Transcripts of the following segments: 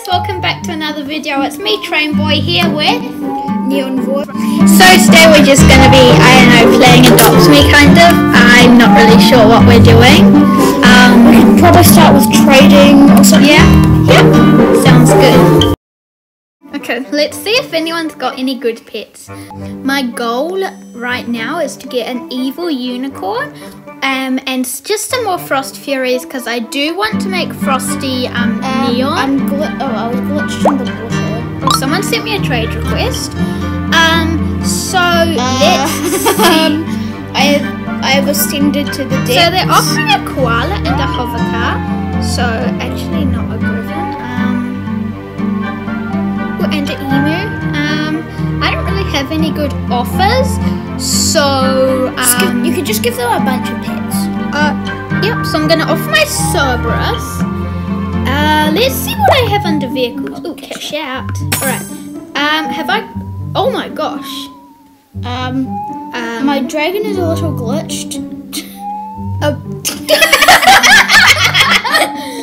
guys, welcome back to another video. It's me, Train Boy, here with Neon Void. So today we're just gonna be, I don't know, playing Adopt Me kind of. I'm not really sure what we're doing. Um, We could probably start with trading or something. yeah, yeah, sounds good. Okay, let's see if anyone's got any good pets. My goal right now is to get an evil unicorn um, and just some more frost furies because I do want to make frosty um, Um, neon. I'm gl- oh, I was glitched in the water. Someone sent me a trade request. Um, so Uh, let's see. um, I have, I have ascended to the So they're offering a koala and a hover car. So actually not a griffin. Um, oh, and an emu. Have any good offers. So um, you could just give them a bunch of pets. uh, yep. So I'm gonna offer my Cerberus. Uh, let's see what I have under vehicles. Oh, cash out. All right. Um, have I? Oh my gosh. Um, Um, my dragon is a little glitched. Oh.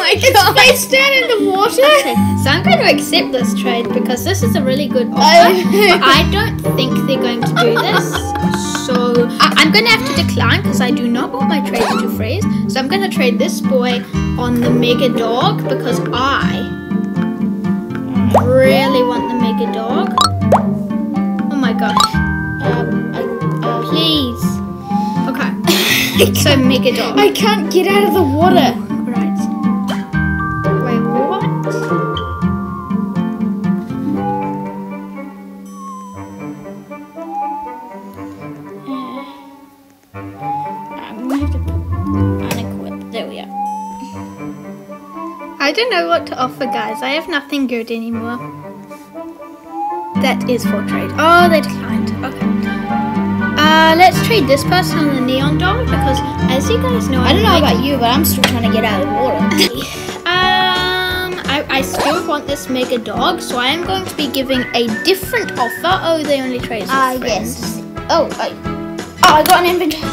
oh my god. Face down in the water. Okay, so I'm going to accept this trade because this is a really good offer. I- but I don't think they're going to do this. So I'm going to have to decline because I do not want my trade to freeze. So I'm going to trade this boy on the mega dog because I really want the mega dog. Oh my gosh. Um, I, uh, Please. Okay. so mega dog. I can't get out of the water. Don't know what to offer, guys. I have nothing good anymore. That is for trade. Oh, they declined. Okay. Uh, let's trade this person on the neon dog because, as you guys know, I don't know about you, but I'm still trying to get out of the water. Um, I, I still want this mega dog, so I am going to be giving a different offer. Oh, they only trade Ah, friends. yes. Oh, I, oh, I got an invitation.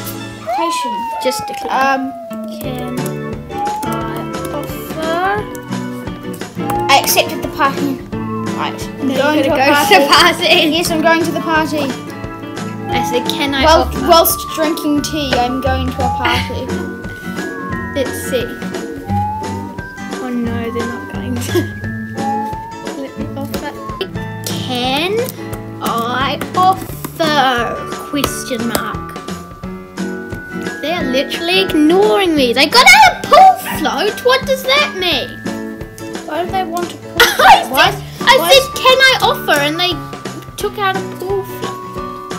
Just decline. Um, Can I accepted the party. Right. I'm going to go party. to the party. Yes, I'm going to the party. I said, can I whilst drinking tea, I'm going to a party. Let's see. Oh no, they're not going to. Let me offer. Can I offer? Question mark. They're literally ignoring me. They got out a pool float. What does that mean? Why do they want to? I Why- said, I why said, can I offer? And they took out a pool float.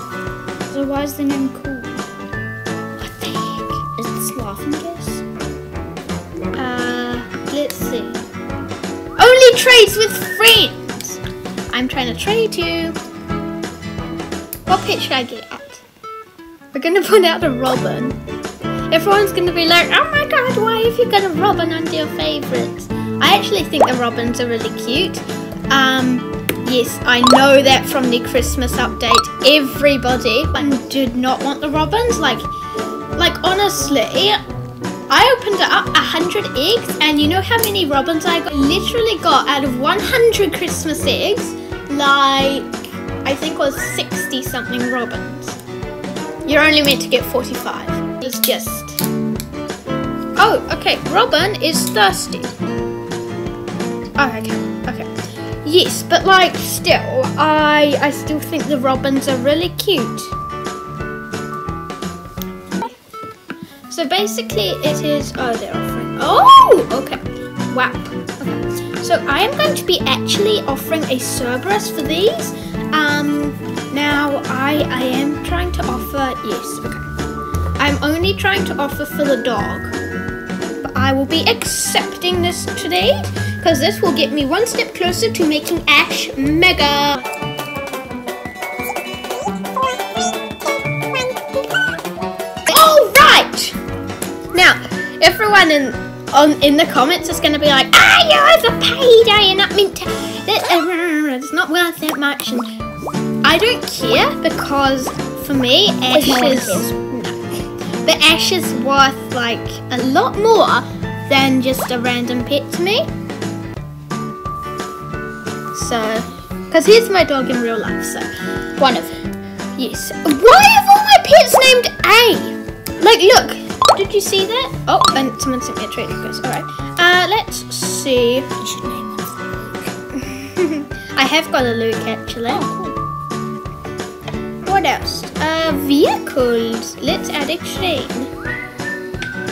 So why is the name cool? What the heck? Is it laughing gas? Uh, let's see. Only trades with friends. I'm trying to trade you. What pet should I get at? We're gonna put out a robin. Everyone's gonna be like, oh my god, why have you got a robin under your favourites? I actually think the robins are really cute. Um, yes, I know that from the Christmas update, everybody did not want the robins. Like, like honestly, I opened up a hundred eggs, and you know how many robins I got? Literally got out of 100 Christmas eggs, like I think was 60 something robins. You're only meant to get 45. It's just. Oh, okay. Robin is thirsty. Oh, okay. Okay. Yes, but like still, I I still think the robins are really cute. So basically, it is. Oh, they're offering. Oh, okay. Wow. Okay. So I am going to be actually offering a Cerberus for these. Um, now I I am trying to offer. Yes. Okay. I'm only trying to offer for the dog. I will be accepting this today because this will get me one step closer to making Ash mega. All right. Now, everyone in on in the comments is going to be like, "Ah, you overpaid. Are you not meant to? That, it's not worth that much." And I don't care because for me, Ash is But Ash is worth like a lot more than just a random pet to me. So, because he's my dog in real life. So, One of them. yes. Why have all my pets named A? Like, look. Did you see that? Oh, and someone sent me a trade request. All right. Uh, let's see. You should name them. I have got a Luke actually. Oh, What else? Uh, vehicles. Let's add a train.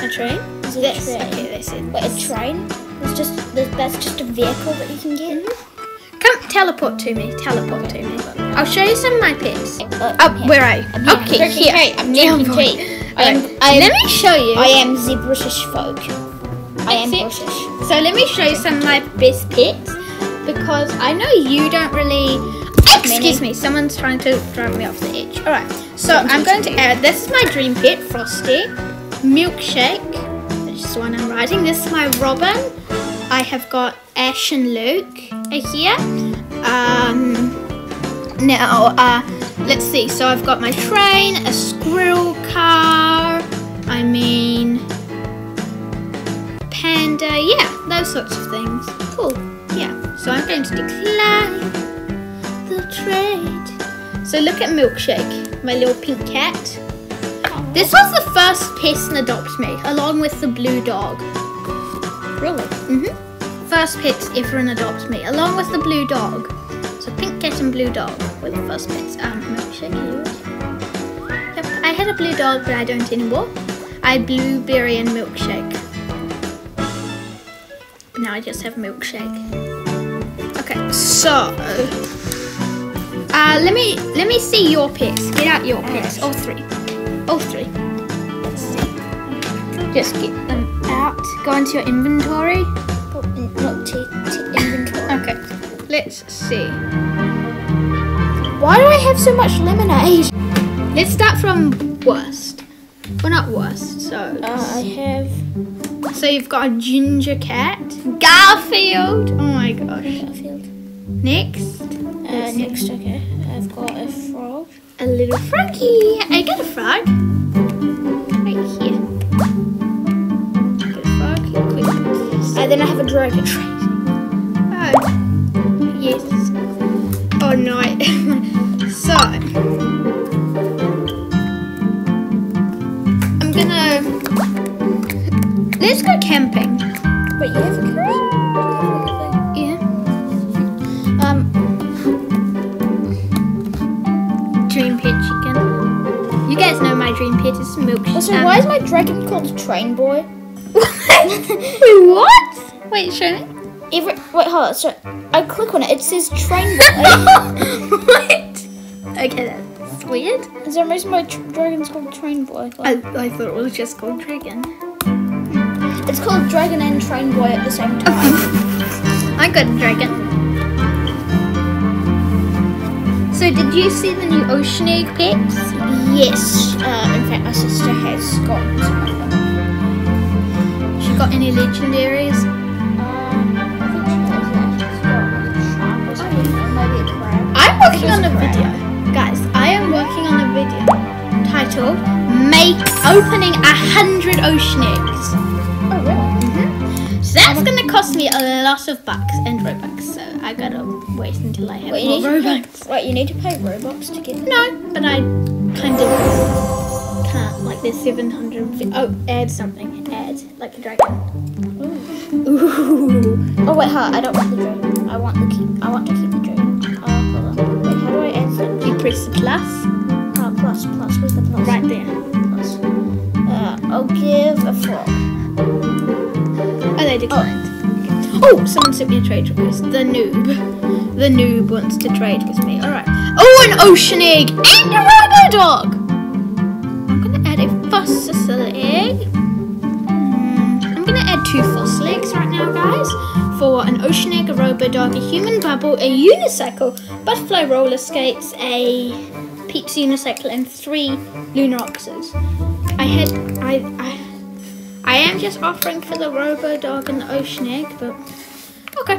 A train? Is This. train? Okay, this is. Wait, a train? It's just that's just a vehicle that you can get. Come teleport to me. Teleport to me. I'll show you some of my pets. Oh, here. where are you? I'm here. Okay, Drinking here. I'm I'm I am. Let me show you. I am the British folk. I am it. British. So let me show you some of my best pets because I know you don't really. Excuse me, someone's trying to drive me off the edge. All right, so I'm going to add. This is my dream pet, Frosty, Milkshake. This is the one I'm riding. This is my Robin. I have got Ash and Luke here. Um, now, uh, let's see. So I've got my train, a squirrel car. I mean, panda, yeah, those sorts of things. Cool, yeah. So I'm going to decline the trade. So look at Milkshake, my little pink cat. This was the first person adopt me, along with the blue dog. Really? Mm-hmm. First pets ever and adopt me, along with the blue dog. So pink cat and blue dog were the first pets. Um, Milkshake, yours? Yep, I had a blue dog, but I don't anymore. I had blueberry and milkshake. Now I just have milkshake. Okay, so uh, let me let me see your picks. Get out your picks. All three. All three. Let's see. Just get them out. Go into your inventory. Oh, in- Look, t- t- inventory. Okay, let's see. Why do I have so much lemonade? Let's start from worst. Well, not worst. So, Uh, I have so you've got a ginger cat, Garfield. Oh my gosh. Garfield. Next, Uh, next, okay, I've got a frog. a little froggy. I got a frog. Right here. A frog. Quick. Uh, then I have a dragon. Oh, pet also, um, why is my dragon called Train Boy? Wait, what? Wait, show me. Every wait, hold on. So I click on it. It says Train Boy. what? Okay, that's weird. Is there a reason why tr- dragon's called Train Boy? I, I thought it was just called dragon. it's called Dragon and Train Boy at the same time. I got a dragon. So did you see the new ocean egg pets? Yes. Uh, in fact, my sister has got some of them. She got any legendaries? Um, I think she has. Yeah, she's got like a shark or something, or maybe a crab. I'm working on a video. Guys, I am working on a video titled Make Opening a Hundred Ocean Eggs. Oh really? So that's gonna cost me a lot of bucks and Robux, gotta wait until I have Wait, you more need to Robux. pay. Wait, you need to pay Robux to get them. No, but I kind of can't. Like there's 700. Oh, add something. Add like a dragon. Ooh. Oh wait, huh? I don't want the dragon. I want the keep. I want to keep the dragon. Uh, hold on. Wait, how do I add that? You press the plus Uh, plus, plus. Where's the plus? right there. Plus. Uh, I'll give a frog. Oh, they declined. Oh, someone sent me a trade request. The noob. The noob wants to trade with me. Alright. Oh, an ocean egg and a robo dog. I'm gonna add a fossil egg. Hmm, I'm gonna add two fossil eggs right now, guys. For an ocean egg, a robo dog, a human bubble, a unicycle, butterfly roller skates, a Pete's unicycle, and three lunar oxes. I had I I I am just offering for the Robo Dog and the Ocean Egg, but okay.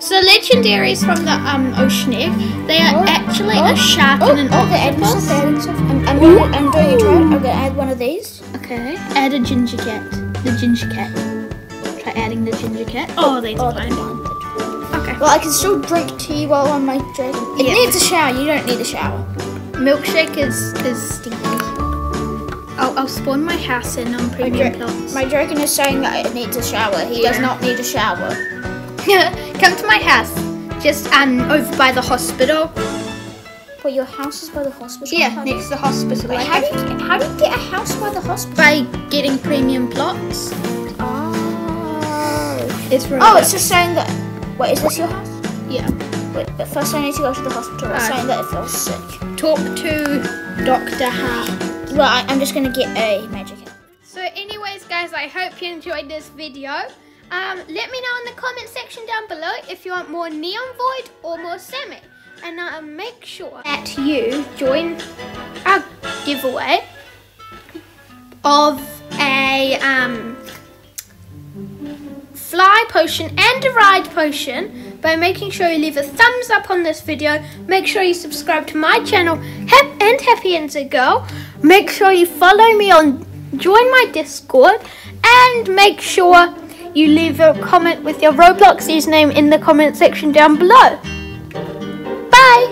So legendaries from the um Ocean Egg, they are Oh, actually oh, a shark Oh, and an oh, they're adding stuff. octopus. Stuff. I'm, I'm, gonna, I'm doing a trade. I'm gonna add one of these. Okay, add a ginger cat. The ginger cat. Try adding the ginger cat. Oh, they Oh, declined. declined. Okay. Well, I can still drink tea while on my dragon. It Yeah. needs a shower. You don't need a shower. Milkshake is is stinky. I'll, I'll spawn my house in on premium dra- plots. my dragon is saying that it needs a shower. He does not need a shower. Come to my house, just um over by the hospital. But your house is by the hospital. Yeah, next to the hospital. Wait, how do you how do you get a house by the hospital? by getting premium plots. Oh. It's really Oh, it's just saying that. Wait, is this your house? yeah. Wait, but first I need to go to the hospital. It's Ah. saying that it feels sick. Talk to Doctor How. Well, I'm just gonna get a magic hat. So anyways guys, I hope you enjoyed this video. Um, let me know in the comment section down below if you want more Neon Void or more Sami. And uh, make sure that you join our giveaway of a um, fly potion and a ride potion by making sure you leave a thumbs up on this video. Make sure you subscribe to my channel and Happy and a Girl. Make sure you follow me on join my Discord and make sure you leave a comment with your Roblox username in the comment section down below. Bye!